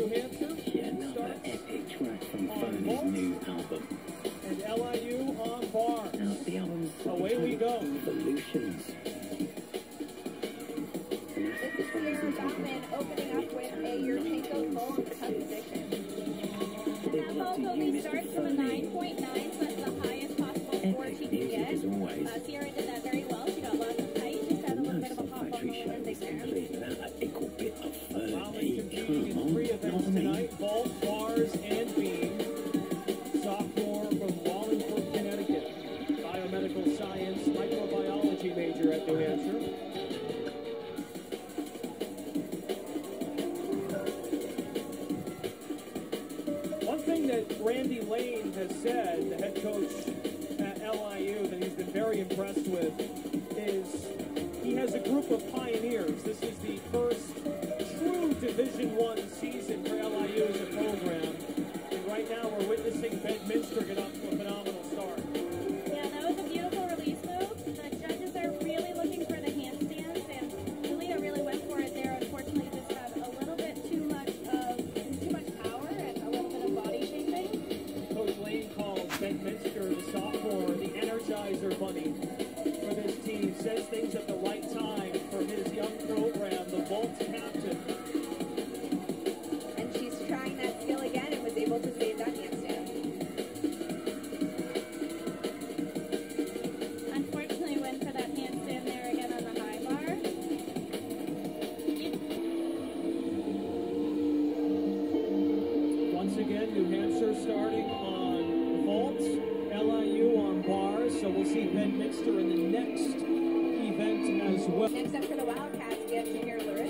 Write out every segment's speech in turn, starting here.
New Hampshire. Yeah, another epic track from Farley's new album. And LIU tonight, balls, bars, and Beam, Sophomore from Wallingford, Connecticut. Biomedical science, microbiology major at New Hampshire. One thing that Randy Lane has said, the head coach at LIU, that he's been very impressed with, is he has a group of pioneers. This is the first 2-1 season for LIU as a program. And right now we're witnessing Bedminster get up in the next event as well. Next up for the Wildcats, we have Tahir Lurich.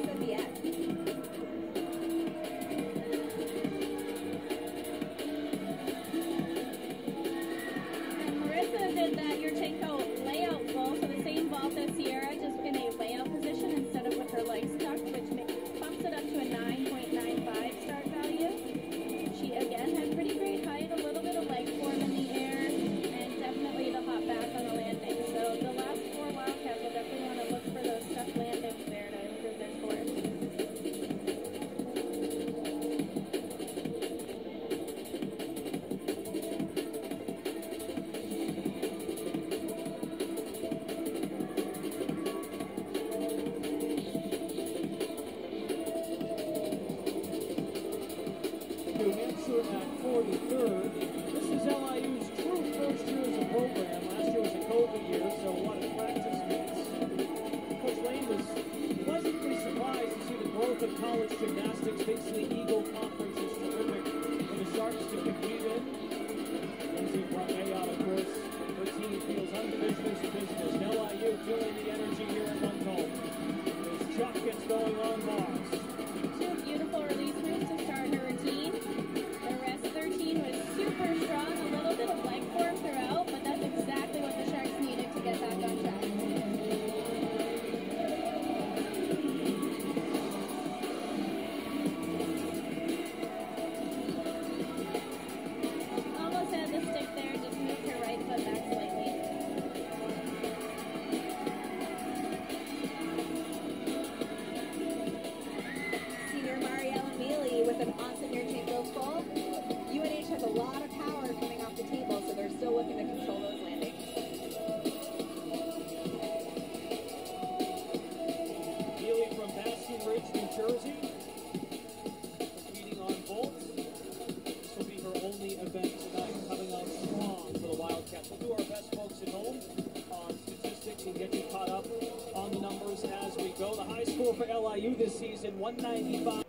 195.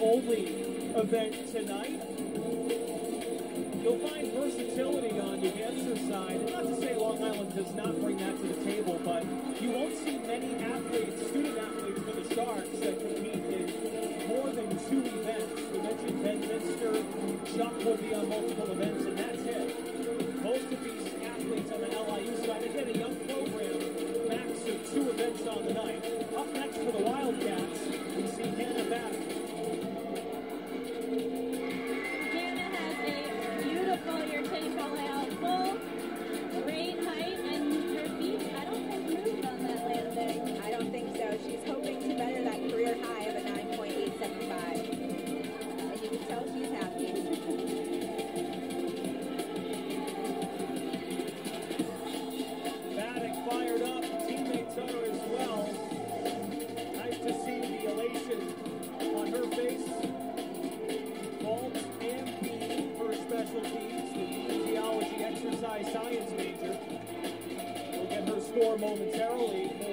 only event tonight. You'll find versatility on the Hampshire's side. And not to say Long Island does not bring that to the table, but you won't see many athletes, student athletes for the Sharks that compete in more than two events. We mentioned Ben Minster. Chuck will be on multiple events science major. We'll get her score momentarily.